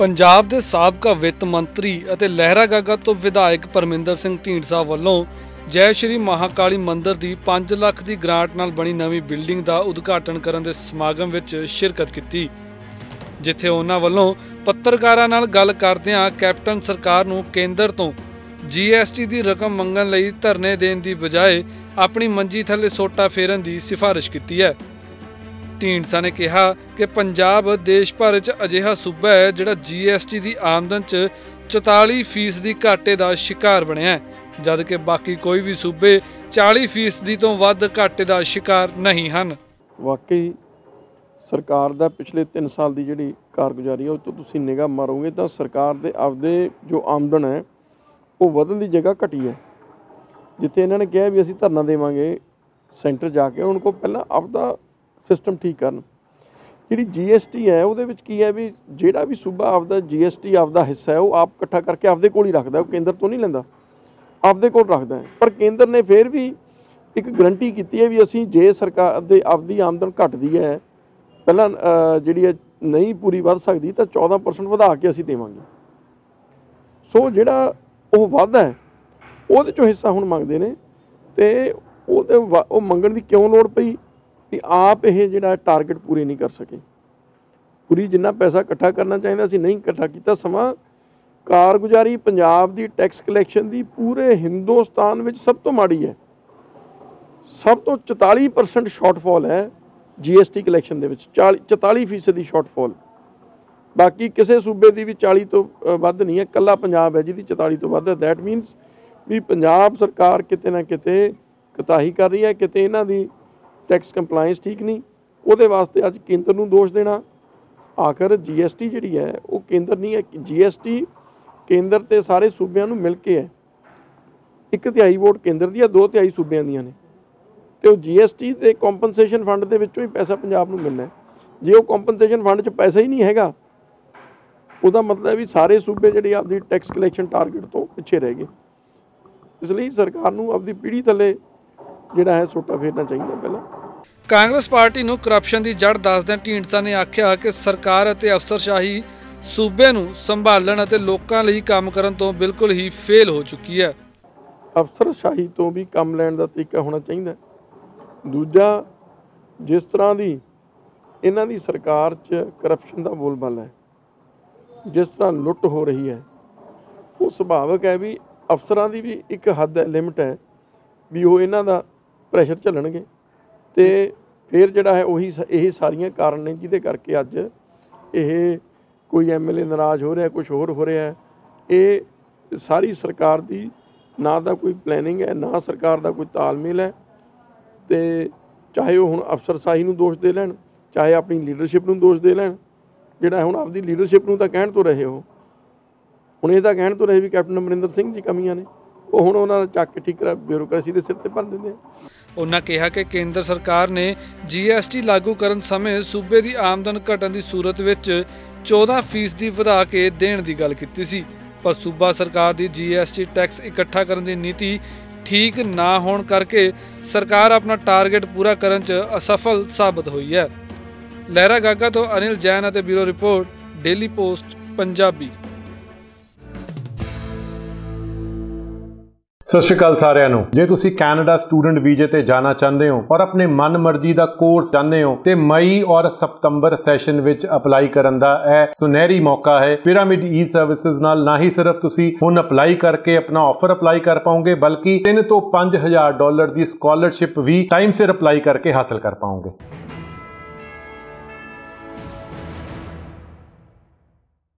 ਪੰਜਾਬ ਦੇ ਸਾਬਕਾ ਵਿੱਤ ਮੰਤਰੀ ਅਤੇ ਲਹਿਰਾਗਾਗਾ ਤੋਂ ਵਿਧਾਇਕ ਪਰਮਿੰਦਰ ਸਿੰਘ ਢੀਂਡਸਾ ਵੱਲੋਂ ਜੈ ਸ਼੍ਰੀ ਮਹਾਕਾਲੀ ਮੰਦਿਰ ਦੀ 5 ਲੱਖ ਦੀ ਗ੍ਰਾਂਟ ਨਾਲ ਬਣੀ ਨਵੀਂ ਬਿਲਡਿੰਗ ਦਾ ਉਦਘਾਟਨ ਕਰਨ ਦੇ ਸਮਾਗਮ ਵਿੱਚ ਸ਼ਿਰਕਤ ਕੀਤੀ। ਜਿੱਥੇ ਉਹਨਾਂ ਵੱਲੋਂ ਪੱਤਰਕਾਰਾਂ ਨਾਲ ਗੱਲ ਕਰਦਿਆਂ ਕੈਪਟਨ ਸਰਕਾਰ ਨੂੰ ਕੇਂਦਰ ਤੋਂ ਜੀਐਸਟੀ ਦੀ ਰਕਮ ਮੰਗਣ ਲਈ ਧਰਨੇ ਦੇਣ ਦੀ ਬਜਾਏ ਆਪਣੀ ਮੰਜੀ ਥੱਲੇ ਸੋਟਾ ਫੇਰਨ ਦੀ ਸਿਫਾਰਿਸ਼ ਕੀਤੀ ਹੈ। ਢੀਂਡਸਾ ਨੇ ਕਿਹਾ ਕਿ ਪੰਜਾਬ ਦੇਸ਼ ਭਰ 'ਚ ਅਜਿਹਾ ਸੂਬਾ ਹੈ ਜਿਹੜਾ ਜੀਐਸਟੀ ਦੀ ਆਮਦਨ 'ਚ 44% ਦੀ ਘਾਟੇ ਦਾ ਸ਼ਿਕਾਰ ਬਣਿਆ ਹੈ, ਜਦ ਕਿ ਬਾਕੀ ਕੋਈ ਵੀ ਸੂਬੇ 40% ਤੋਂ ਵੱਧ ਘਾਟੇ ਦਾ ਸ਼ਿਕਾਰ ਨਹੀਂ ਹਨ। ਵਾਕਈ ਸਰਕਾਰ ਦਾ ਪਿਛਲੇ 3 ਸਾਲ ਦੀ ਜਿਹੜੀ ਕਾਰਗੁਜ਼ਾਰੀ ਹੈ ਉਹ ਤੋਂ ਤੁਸੀਂ ਨਿਗਾਹ ਮਾਰੋਗੇ ਤਾਂ ਸਰਕਾਰ ਦੇ ਆਪਦੇ ਜੋ ਆਮਦਨ ਹੈ, ਉਹ ਵਧਣ ਦੀ ਜਗ੍ਹਾ ਘਟੀ ਹੈ। ਜਿੱਥੇ ਇਹਨਾਂ ਨੇ ਕਿਹਾ ਵੀ ਅਸੀਂ ਧਰਨਾ ਦੇਵਾਂਗੇ, ਸੈਂਟਰ ਜਾ ਕੇ ਉਹਨਾਂ ਕੋਲ ਪਹਿਲਾਂ ਆਪਦਾ ਸਿਸਟਮ ਠੀਕ ਕਰਨ। ਜਿਹੜੀ ਜੀਐਸਟੀ ਹੈ, ਉਹਦੇ ਵਿੱਚ ਕੀ ਹੈ ਵੀ ਜਿਹੜਾ ਵੀ ਸੂਬਾ ਆਪਦਾ ਜੀਐਸਟੀ ਆਪਦਾ ਹਿੱਸਾ ਹੈ, ਉਹ ਆਪ ਇਕੱਠਾ ਕਰਕੇ ਆਪਦੇ ਕੋਲ ਹੀ ਰੱਖਦਾ, ਉਹ ਕੇਂਦਰ ਤੋਂ ਨਹੀਂ ਲੈਂਦਾ। ਆਪਦੇ ਕੋਲ ਰੱਖਦਾ ਹੈ। ਪਰ ਕੇਂਦਰ ਨੇ ਫਿਰ ਵੀ ਇੱਕ ਗਰੰਟੀ ਕੀਤੀ ਹੈ ਵੀ ਅਸੀਂ ਜੇ ਸਰਕਾਰ ਦੇ ਆਪਦੀ ਆਮਦਨ ਘਟਦੀ ਹੈ, ਪਹਿਲਾਂ ਜਿਹੜੀ ਹੈ ਨਹੀਂ ਪੂਰੀ ਵੱਧ ਸਕਦੀ, ਤਾਂ 14% ਵਧਾ ਕੇ ਅਸੀਂ ਦੇਵਾਂਗੇ। ਸੋ ਜਿਹੜਾ ਉਹ ਵਾਧਾ ਹੈ, ਉਹਦੇ ਚੋਂ ਹਿੱਸਾ ਹੁਣ ਮੰਗਦੇ ਨੇ ਤੇ ਉਹਦੇ ਵਾ- ਉਹ ਮੰਗਣ ਦੀ ਕਿਉਂ ਲੋੜ ਪਈ? ਕਿ ਆਪ ਇਹ ਜਿਹੜਾ ਟਾਰਗੇਟ ਪੂਰੇ ਨਹੀਂ ਕਰ ਸਕੇ। ਪੂਰੀ ਜਿੰਨਾ ਪੈਸਾ ਇਕੱਠਾ ਕਰਨਾ ਚਾਹੀਦਾ ਸੀ, ਨਹੀਂ ਇਕੱਠਾ ਕੀਤਾ, ਸਮਾਂ ਕਾਰਗੁਜ਼ਾਰੀ ਪੰਜਾਬ ਦੀ ਟੈਕਸ ਕਲੈਕਸ਼ਨ ਦੀ ਪੂਰੇ ਹਿੰਦੁਸਤਾਨ ਵਿੱਚ ਸਭ ਤੋਂ ਮਾੜੀ ਹੈ। ਸਭ ਤੋਂ 44% ਸ਼ਾਰਟਫਾਲ ਹੈ ਜੀਐਸਟੀ ਕਲੈਕਸ਼ਨ ਦੇ ਵਿੱਚ 40 44% ਦੀ ਸ਼ਾਰਟਫਾਲ ਬਾਕੀ ਕਿਸੇ ਸੂਬੇ ਦੀ ਵੀ 40 ਤੋਂ ਵੱਧ ਨਹੀਂ ਹੈ ਕੱਲਾ ਪੰਜਾਬ ਹੈ ਜਿਹਦੀ 44 ਤੋਂ ਵੱਧ ਹੈ। ਦੈਟ ਮੀਨਸ ਵੀ ਪੰਜਾਬ ਸਰਕਾਰ ਕਿਤੇ ਨਾ ਕਿਤੇ ਕਤਾਹੀ ਕਰ ਰਹੀ ਹੈ, ਕਿਤੇ ਇਹਨਾਂ ਦੀ ਟੈਕਸ ਕੰਪਲਾਈਂਸ ਠੀਕ ਨਹੀਂ, ਉਹਦੇ ਵਾਸਤੇ ਅੱਜ ਕੇਂਦਰ ਨੂੰ ਦੋਸ਼ ਦੇਣਾ। ਆਖਰ ਜੀਐਸਟੀ ਜਿਹੜੀ ਹੈ, ਉਹ ਕੇਂਦਰ ਨਹੀਂ ਹੈ ਜੀਐਸਟੀ ਕੇਂਦਰ ਤੇ ਸਾਰੇ ਸੂਬਿਆਂ ਨੂੰ ਮਿਲ ਕੇ ਹੈ। ਇੱਕ ਤਿਹਾਈ ਵੋਟ ਕੇਂਦਰ ਦੀ ਹੈ ਦੋ ਤਿਹਾਈ ਸੂਬਿਆਂ ਦੀਆਂ ਨੇ। ਤੇ ਉਹ ਜੀਐਸਟੀ ਤੇ ਕੰਪਨਸੇਸ਼ਨ ਫੰਡ ਦੇ ਵਿੱਚੋਂ ਹੀ ਪੈਸਾ ਪੰਜਾਬ ਨੂੰ ਮਿਲਣਾ ਜੇ ਉਹ ਕੰਪਨਸੇਸ਼ਨ ਫੰਡ 'ਚ ਪੈਸਾ ਹੀ ਨਹੀਂ ਹੈਗਾ, ਉਹਦਾ ਮਤਲਬ ਵੀ ਸਾਰੇ ਸੂਬੇ ਜਿਹੜੇ ਆਪਦੀ ਟੈਕਸ ਕਲੈਕਸ਼ਨ ਟਾਰਗੇਟ ਤੋਂ ਪਿੱਛੇ ਰਹਿ ਗਏ। ਇਸ ਲਈ ਸਰਕਾਰ ਨੂੰ ਆਪਦੀ ਪੀੜ੍ਹੀ ਥੱਲੇ ਜਿਹੜਾ ਹੈ ਸੋਟਾ ਫੇਰਨਾ ਚਾਹੀਦਾ ਪਹਿਲਾਂ। ਕਾਂਗਰਸ ਪਾਰਟੀ ਨੂੰ ਕਰਪਸ਼ਨ ਦੀ ਜੜ ਦੱਸਦਿਆਂ ਢੀਂਡਸਾ ਨੇ ਆਖਿਆ ਕਿ ਸਰਕਾਰ ਅਤੇ ਅਫਸਰਸ਼ਾਹੀ ਸੂਬੇ ਨੂੰ ਸੰਭਾਲਣ ਅਤੇ ਲੋਕਾਂ ਲਈ ਕੰਮ ਕਰਨ ਤੋਂ ਬਿਲਕੁਲ ਹੀ ਫੇਲ ਹੋ ਚੁੱਕੀ ਹੈ। ਅਫਸਰਸ਼ਾਹੀ ਤੋਂ ਵੀ ਕੰਮ ਲੈਣ ਦਾ ਤਰੀਕਾ ਹੋਣਾ ਚਾਹੀਦਾ ਦੂਜਾ, ਜਿਸ ਤਰ੍ਹਾਂ ਦੀ ਇਹਨਾਂ ਦੀ ਸਰਕਾਰ 'ਚ ਕਰਪਸ਼ਨ ਦਾ ਬੋਲਬਾਲਾ ਹੈ, ਜਿਸ ਤਰ੍ਹਾਂ ਲੁੱਟ ਹੋ ਰਹੀ ਹੈ, ਉਹ ਸੁਭਾਵਕ ਹੈ ਵੀ ਅਫਸਰਾਂ ਦੀ ਵੀ ਇੱਕ ਹੱਦ ਹੈ ਲਿਮਟ ਹੈ ਵੀ ਉਹ ਇਹਨਾਂ ਦਾ ਪ੍ਰੈਸ਼ਰ ਝੱਲਣਗੇ। ਤੇ ਫਿਰ ਜਿਹੜਾ ਹੈ ਉਹੀ ਸ- ਇਹ ਸਾਰੀਆਂ ਕਾਰਨ ਨੇ ਜਿਹਦੇ ਕਰਕੇ ਅੱਜ ਇਹ ਕੋਈ ਐਮਐਲਏ ਨਾਰਾਜ਼ ਹੋ ਰਿਹਾ ਕੁਝ ਹੋਰ ਹੋ ਰਿਹਾ ਇਹ ਸਾਰੀ ਸਰਕਾਰ ਦੀ ਨਾ ਦਾ ਕੋਈ ਪਲੈਨਿੰਗ ਹੈ, ਨਾ ਸਰਕਾਰ ਦਾ ਕੋਈ ਤਾਲਮੇਲ ਹੈ ਤੇ ਚਾਹੇ ਉਹ ਹੁਣ ਅਫਸਰਸ਼ਾਹੀ ਨੂੰ ਦੋਸ਼ ਦੇ ਲੈਣ, ਚਾਹੇ ਆਪਣੀ ਲੀਡਰਸ਼ਿਪ ਨੂੰ ਦੋਸ਼ ਦੇ ਲੈਣ, ਜਿਹੜਾ ਹੁਣ ਆਪਦੀ ਲੀਡਰਸ਼ਿਪ ਨੂੰ ਤਾਂ ਕਹਿਣ ਤੋਂ ਰਹੇ ਉਹ ਹੁਣ ਇਹ ਤਾਂ ਕਹਿਣ ਤੋਂ ਰਹੇ ਵੀ ਕੈਪਟਨ ਅਮਰਿੰਦਰ ਸਿੰਘ ਜੀ ਕਮੀਆਂ ਨੇ। ਉਹ ਹੁਣ ਉਹਨਾਂ ਦਾ ਚੱਕ ਕੇ ਠੀਕ ਬਿਊਰੋਕ੍ਰੇਸੀ ਦੇ ਸਿਰ ਤੇ ਭਰ ਦਿੰਦੇ ਆ। ਉਹਨਾਂ ਕਿਹਾ ਕਿ ਕੇਂਦਰ ਸਰਕਾਰ ਨੇ ਜੀਐਸਟੀ ਲਾਗੂ ਕਰਨ ਸਮੇਂ ਸੂਬੇ ਦੀ ਆਮਦਨ ਘਟਣ ਦੀ ਸੂਰਤ ਵਿੱਚ 14% ਦੀ ਵਧਾ ਕੇ ਦੇਣ ਦੀ ਗੱਲ ਕੀਤੀ ਸੀ, ਪਰ ਸੂਬਾ ਸਰਕਾਰ ਦੀ ਜੀਐਸਟੀ ਟੈਕਸ ਇਕੱਠਾ ਕਰਨ ਦੀ ਨੀਤੀ ਠੀਕ ਨਾ ਹੋਣ ਕਰਕੇ ਸਰਕਾਰ ਆਪਣਾ ਟਾਰਗੇਟ ਪੂਰਾ ਕਰਨ 'ਚ ਅਸਫਲ ਸਾਬਤ ਹੋਈ ਹੈ। ਲਹਿਰਾ ਗਾਗਾ ਤੋਂ ਅਨਿਲ ਜੈਨ ਅਤੇ bureau report, daily post, Punjabi. Sat Sri Akal ਸਾਰਿਆਂ ਨੂੰ। ਜੇ ਤੁਸੀਂ ਕੈਨੇਡਾ ਸਟੂਡੈਂਟ ਵੀਜ਼ੇ ਤੇ ਜਾਣਾ ਚਾਹੁੰਦੇ ਹੋ ਔਰ ਆਪਣੇ ਮਨਮਰਜ਼ੀ ਦਾ ਕੋਰਸ ਚਾਹੁੰਦੇ ਹੋ, ਤੇ ਮਈ ਔਰ ਸਤੰਬਰ ਸੈਸ਼ਨ ਵਿੱਚ ਅਪਲਾਈ ਕਰਨ ਦਾ ਇਹ ਸੁਨਹਿਰੀ ਮੌਕਾ ਹੈ। ਪਿਰਾਮਿਡ ਈ ਸਰਵਿਸਿਜ਼ ਨਾਲ ਨਾ ਹੀ ਸਿਰਫ ਤੁਸੀਂ ਹੁਣ ਅਪਲਾਈ ਕਰਕੇ ਆਪਣਾ ਆਫਰ ਅਪਲਾਈ ਕਰ ਪਾਓਗੇ, ਬਲਕਿ 3 ਤੋਂ 5000 ਡਾਲਰ ਦੀ ਸਕਾਲਰਸ਼ਿਪ ਵੀ ਟਾਈਮ ਸਿਰ ਅਪਲਾਈ ਕਰਕੇ ਹਾਸਲ ਕਰ ਪਾਓਗੇ।